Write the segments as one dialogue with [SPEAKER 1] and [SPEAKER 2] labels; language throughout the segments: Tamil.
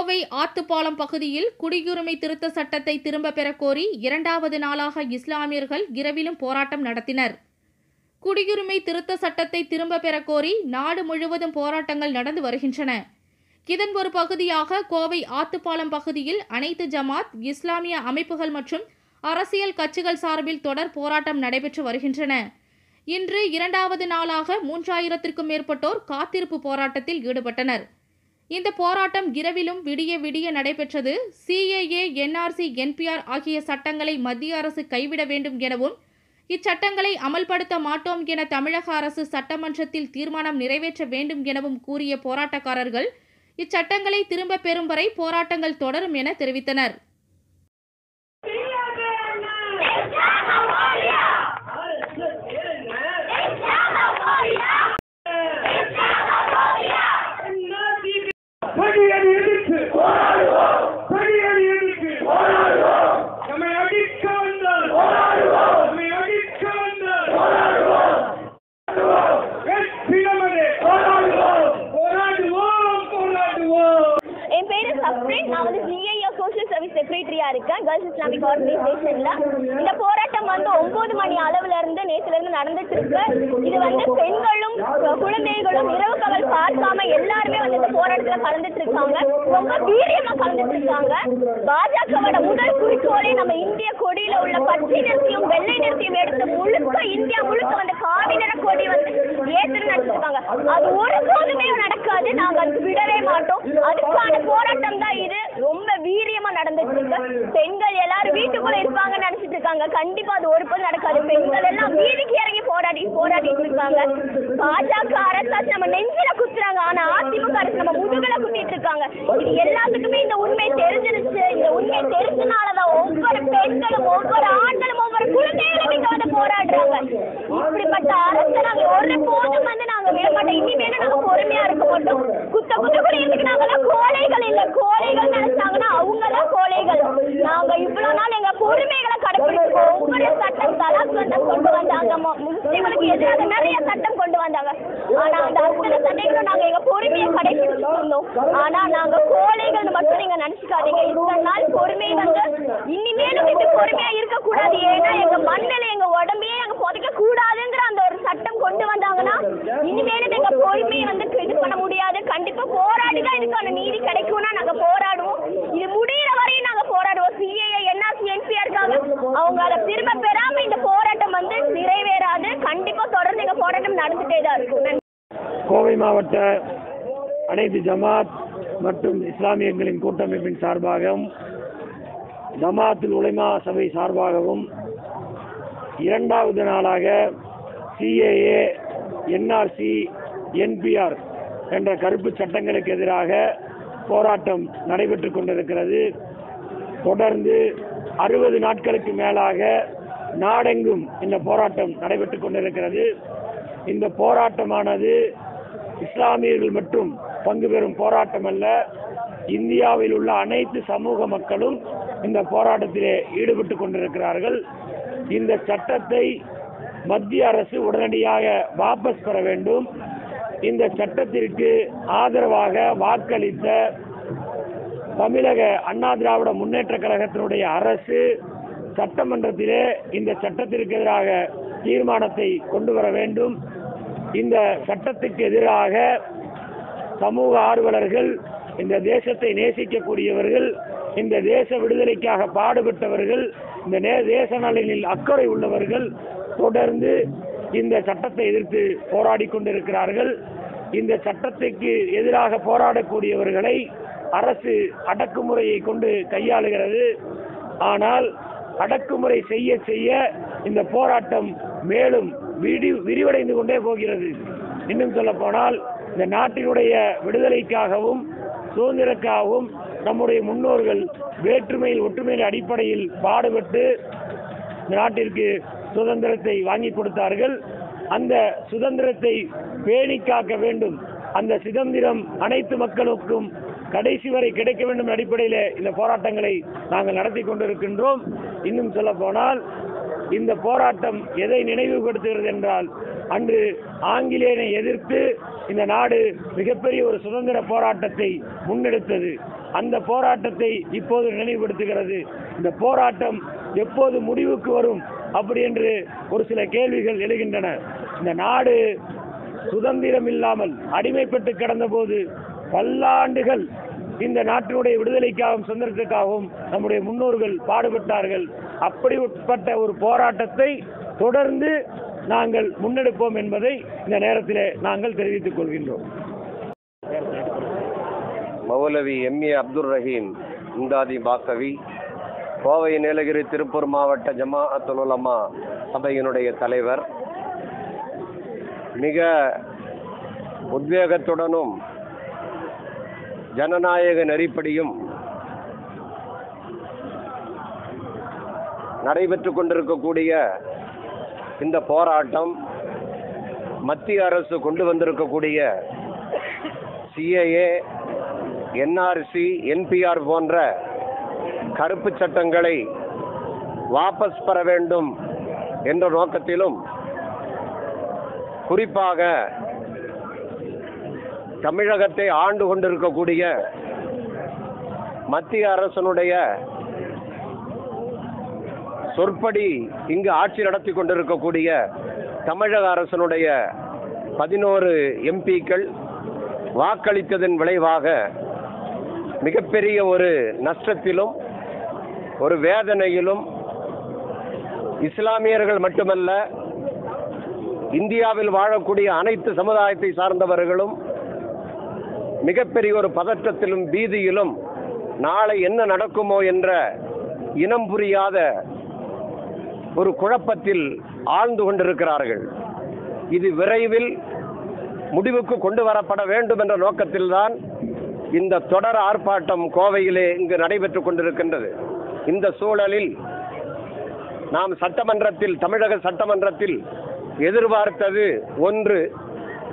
[SPEAKER 1] கோவை ஆத்துப்பாலம் பகுதியில் குடியுரிமை திருத்த சட்டத்தை திரும்ப பெறக்கோரி இரண்டாவது நாளாக இஸ்லாமியர்கள் இரவிலும் போராட்டம் நடத்தினர். குடியுரிமை திருத்த சட்டத்தை திரும்ப பெறக்கோரி நாடு முழுவதும் போராட்டங்கள் நடந்து வருகின்றன. இதன் ஒரு பகுதியாக கோவை ஆத்துப்பாலம் பகுதியில் அனைத்து ஜமாத் இஸ்லாமிய அமைப்புகள் மற்றும் அரசியல் கட்சிகள் சார்பில் தொடர் போராட்டம் நடைபெற்று வருகின்றன. இன்று இரண்டாவது நாளாக மூன்றாயிரத்திற்கும் மேற்பட்டோர் காத்திருப்பு போராட்டத்தில் ஈடுபட்டனர். இந்த போராட்டம் இரவிலும் விடிய விடிய நடைபெற்றது. சிஏஏ என்ஆர்சி என்பிஆர் ஆகிய சட்டங்களை மத்திய அரசு கைவிட வேண்டும் எனவும் இச்சட்டங்களை அமல்படுத்த மாட்டோம் என தமிழக அரசு சட்டமன்றத்தில் தீர்மானம் நிறைவேற்ற வேண்டும் எனவும் கூறிய போராட்டக்காரர்கள் இச்சட்டங்களை திரும்ப பெறும் வரை போராட்டங்கள் தொடரும் என தெரிவித்தனர்
[SPEAKER 2] பணியடி எதிர்த்து பணியடி எதிர்த்து நம்மை அடிக்க வந்தால் நம்மை அடிக்க வந்தால் வெற்றி நமது போராடுவோம் போராடுவோம்
[SPEAKER 3] என் பேரு சப்ரின் நான் வந்து ஜிஐஓ சோஷியல் சர்வீஸ் செக்ரட்டரியா இருக்கேன் கேர்ள்ஸ் இஸ்லாமிக் ஆர்கனைசேஷன்ல இந்த போராட்டம் வந்து ஒன்பது மணி அளவுல இருந்து நேற்றுல இருந்து நடந்துட்டு இருக்கு இது வந்து பெண்களும் குழந்தைகளும் இரவு கவல் பார்க்காம எல்லாருமே வந்து இந்த போராட்டத்துல கலந்துட்டு இருக்காங்க ரொம்ப வீரியமா கலந்துட்டு இருக்காங்க பாஜகவோட முதல் குறிக்கோளே நம்ம இந்திய கொடியில உள்ள பச்சை நிறுத்தியும் வெள்ளை நிறுத்தியும் எடுத்து முழுக்க இந்தியா முழுக்க வந்து காவி நிற கொடி வந்து ஏத்துன்னு நடத்திருக்காங்க அது ஒரு போதுமே நடக்காது. நாங்க அதுக்கு விடவே மாட்டோம். அதுக்கான போராட்டம் தான் இது ரொம்ப வீரியமா நடந்துட்டு இருக்கு பெண்கள் எல்லாரும் வீட்டுக்குள்ள இருப்பாங்க நினைச்சிட்டு இருக்காங்க. கண்டிப்பா அது ஒரு பொருள் நடக்காது. பெண்கள் எல்லாம் வீதிக்கு இறங்கி போராடி போராடிட்டு இருக்காங்க. பாஜக அரசாச்சு நம்ம நெஞ்சில குத்துறாங்க. ஆனா அதிமுக அரசு நம்ம முதுகுல குத்திட்டு இருக்காங்க. இது எல்லாத்துக்குமே இந்த உண்மை தெரிஞ்சிருச்சு. இந்த உண்மை தெரிஞ்சனாலதான் ஒவ்வொரு பெண்களும் ஒவ்வொரு ஆண்களும் ஒவ்வொரு குழந்தைகளும் இங்க வந்து போராடுறாங்க இப்படிப்பட்ட அரசை நாங்க ஒரு போதும் வந்து நாங்க விட மாட்டோம் இனிமேலும் நாங்க பொறுமையா இருக்க மாட்டோம் குத்த குத்த கூட எதுக்கு நாங்கெல்லாம் கோழைகள் இல்ல கோழைகள் நினைச்சாங்கன்னா அவங்க தான் கோழைகள் நாங்க இவ்வளவு நாள் எங்க பொறுமைகளை கடைபிடிச்சிருக்கோம் ஒவ்வொரு சட்டம் தலாக் சட்டம் கொண்டு வந்தாங்க மு- முஸ்லிம்களுக்கு எதிராக நிறைய சட்டம் கொண்டு வந்தாங்க ஆனா அந்த அத்தனை சட்டைகளும் நாங்க எங்க பொறுமையை கடைபிடிச்சிட்டு இருந்தோம் ஆனா நாங்க கோழைகள் மட்டும் நீங்க நினைச்சுக்காதீங்க. இத்தனை நாள் பொறுமை வந்து இனிமேலும் இப்படி பொறுமையா இருக்க கூடாது ஏன்னா எங்க மண்ணில எங்க உடம்பையே எங்க புதைக்க கூடாதுங்கிற அந்த ஒரு சட்டம் கொண்டு வந்தாங்கன்னா இனிமேலும் எங்க பொறுமையை வந்து இது பண்ண முடியாது. கண்டிப்பா போராடி தான் இதுக்கான நீதி கிடைக்கும்னா நாங்க போராடுவோம். இது முடியிற வரையும் நாங்க போராடுவோம். சிஏஏ என்ஆர்சி இருக்காங்க. அவங்க அதை திரும்ப பெறாம இந்த போராட்டம் வந்து நிறைவேறாது. கண்டிப்பா தொடர்ந்து எங்க போராட்டம் நடந்துட்டே தான் இருக்கும்.
[SPEAKER 2] கோவை மாவட்ட அனைத்து ஜமாத் மற்றும் இஸ்லாமியங்களின் கூட்டமைப்பின் சார்பாகவும் ஜமாத்துல் உலைமா சபை சார்பாகவும் இரண்டாவது நாளாக சிஏஏ என்ஆர்சி என்பிஆர் என்ற கருப்பு சட்டங்களுக்கு எதிராக போராட்டம் நடைபெற்று கொண்டிருக்கிறது. தொடர்ந்து அறுபது நாட்களுக்கு மேலாக நாடெங்கும் இந்த போராட்டம் நடைபெற்று கொண்டிருக்கிறது. இந்த போராட்டமானது இஸ்லாமியர்கள் மட்டும் பங்கு பெறும் போராட்டம் அல்ல. இந்தியாவில் உள்ள அனைத்து சமூக மக்களும் இந்த போராட்டத்திலே ஈடுபட்டு கொண்டிருக்கிறார்கள். இந்த சட்டத்தை மத்திய அரசு உடனடியாக வாபஸ் பெற வேண்டும். இந்த சட்டத்திற்கு ஆதரவாக வாக்களித்த தமிழக அண்ணா திராவிட முன்னேற்ற கழகத்தினுடைய அரசு சட்டமன்றத்திலே இந்த சட்டத்திற்கு எதிராக தீர்மானத்தை கொண்டு வர வேண்டும். இந்த சட்டத்துக்கு எதிராக சமூக ஆர்வலர்கள் இந்த தேசத்தை நேசிக்கக்கூடியவர்கள் இந்த தேச விடுதலைக்காக பாடுபட்டவர்கள் இந்த நே- தேச நலனில் அக்கறை உள்ளவர்கள் தொடர்ந்து இந்த சட்டத்தை எதிர்த்து போராடி கொண்டிருக்கிறார்கள். இந்த சட்டத்துக்கு எதிராக போராடக்கூடியவர்களை அரசு அடக்குமுறையை கொண்டு கையாளுகிறது. ஆனால் அடக்குமுறை செய்ய செய்ய இந்த போராட்டம் மேலும் விடி விரிவடைந்து கொண்டே போகிறது. இன்னும் சொல்ல போனால் இந்த நாட்டினுடைய விடுதலைக்காகவும் சுதந்திரக்காகவும் நம்முடைய முன்னோர்கள் வேற்றுமையில் ஒற்றுமையின் அடிப்படையில் பாடுபட்டு இந்த நாட்டிற்கு சுதந்திரத்தை வாங்கி கொடுத்தார்கள். அந்த சுதந்திரத்தை பேணி காக்க வேண்டும். அந்த சுதந்திரம் அனைத்து மக்களுக்கும் கடைசி வரை கிடைக்க வேண்டும் அடிப்படையில் இந்த போராட்டங்களை நாங்கள் நடத்தி கொண்டிருக்கின்றோம். இன்னும் சொல்ல போனால் இந்த போராட்டம் எதை நினைவுபடுத்துகிறது என்றால் அன்று ஆங்கிலேயனை எதிர்த்து இந்த நாடு மிகப்பெரிய ஒரு சுதந்திர போராட்டத்தை முன்னெடுத்தது. அந்த போராட்டத்தை இப்போது நினைவுபடுத்துகிறது. இந்த போராட்டம் எப்போது முடிவுக்கு வரும் அப்படி என்று ஒரு சில கேள்விகள் எழுகின்றன. இந்த நாடு சுதந்திரம் இல்லாமல் அடிமைப்பட்டு கிடந்தபோது பல்லாண்டுகள் இந்த நாட்டினுடைய விடுதலைக்காகவும் சுதந்திரத்துக்காகவும் நம்முடைய முன்னோர்கள் பாடுபட்டார்கள். அப்படிப்பட்ட ஒரு போராட்டத்தை தொடர்ந்து நாங்கள் முன்னெடுப்போம் என்பதை இந்த நேரத்திலே நாங்கள் தெரிவித்துக் கொள்கின்றோம்.
[SPEAKER 4] மௌலவி எம்ஏ அப்துல் ரஹீம் இந்தாதி பாக்கவி கோவை நீலகிரி திருப்பூர் மாவட்ட ஜமாஅத்துல் உலமா சபையினுடைய தலைவர். மிக உத்வேகத்துடனும் ஜனநாயக நெறிப்படியும் நடைபெற்று கொண்டிருக்கக்கூடிய இந்த போராட்டம் மத்திய அரசு கொண்டு வந்திருக்கக்கூடிய சிஏஏ என்ஆர்சி என்பிஆர் போன்ற கருப்பு சட்டங்களை வாபஸ் பெற வேண்டும் என்ற நோக்கத்திலும் குறிப்பாக தமிழகத்தை ஆண்டு கொண்டிருக்கக்கூடிய மத்திய அரசனுடைய சொற்படி இங்கு ஆட்சி நடத்தி கொண்டிருக்கக்கூடிய தமிழக அரசனுடைய பதினோரு எம்பிக்கள் வாக்களித்ததன் விளைவாக மிகப்பெரிய ஒரு நஷ்டத்திலும் ஒரு வேதனையிலும் இஸ்லாமியர்கள் மட்டுமல்ல இந்தியாவில் வாழக்கூடிய அனைத்து சமுதாயத்தை சார்ந்தவர்களும் மிகப்பெரிய ஒரு பதற்றத்திலும் பீதியிலும் நாளை என்ன நடக்குமோ என்ற இனம் புரியாத ஒரு குழப்பத்தில் ஆழ்ந்து கொண்டிருக்கிறார்கள். இது விரைவில் முடிவுக்கு கொண்டு வரப்பட வேண்டும் என்ற நோக்கத்தில்தான் இந்த தொடர் ஆர்ப்பாட்டம் கோவையிலே இங்கு நடைபெற்றுக் கொண்டிருக்கின்றது. இந்த சூழலில் நாம் சட்டமன்றத்தில் தமிழக சட்டமன்றத்தில் எதிர்பார்த்தது ஒன்று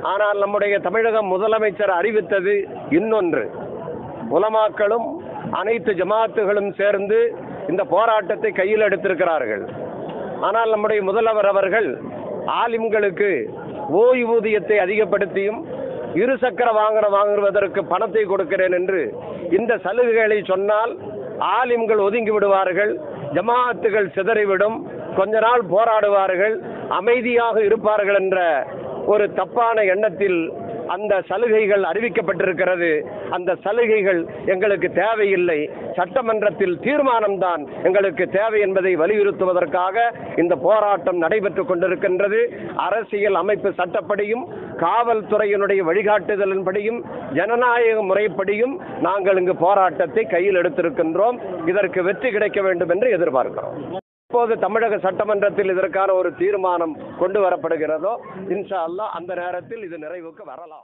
[SPEAKER 4] ஆனால் நம்முடைய தமிழக முதலமைச்சர் அறிவித்தது இன்னொன்று. உலமாக்களும் அனைத்து ஜமாத்துகளும் சேர்ந்து இந்த போராட்டத்தை கையில் எடுத்திருக்கிறார்கள். ஆனால் நம்முடைய முதல்வர் அவர்கள் ஆலிம்களுக்கு ஓய்வூதியத்தை அதிகப்படுத்தியும் இருசக்கர வாகனம் வாங்குவதற்கு பணத்தை கொடுக்கிறேன் என்று இந்த சலுகைகளை சொன்னால் ஆலிம்கள் ஒதுங்கி விடுவார்கள் ஜமாஅத்துகள் சிதறிவிடும் கொஞ்ச நாள் போராடுவார்கள் அமைதியாக இருப்பார்கள் என்ற ஒரு தப்பான எண்ணத்தில் அந்த சலுகைகள் அறிவிக்கப்பட்டிருக்கிறது. அந்த சலுகைகள் எங்களுக்கு தேவையில்லை. சட்டமன்றத்தில் தீர்மானம்தான் எங்களுக்கு தேவை என்பதை வலியுறுத்துவதற்காக இந்த போராட்டம் நடைபெற்றுக் கொண்டிருக்கின்றது. அரசியல் அமைப்பு சட்டப்படியும் காவல்துறையினுடைய வழிகாட்டுதலின்படியும் ஜனநாயக முறைப்படியும் நாங்கள் இங்கு போராட்டத்தை கையில் எடுத்திருக்கின்றோம். இதற்கு வெற்றி கிடைக்க வேண்டும் என்று எதிர்பார்க்கிறோம். இப்போது தமிழக சட்டமன்றத்தில் இதற்கான ஒரு தீர்மானம் கொண்டு வரப்படுகிறதோ இன்ஷா அல்லா அந்த நேரத்தில் இது நிறைவுக்கு வரலாம்.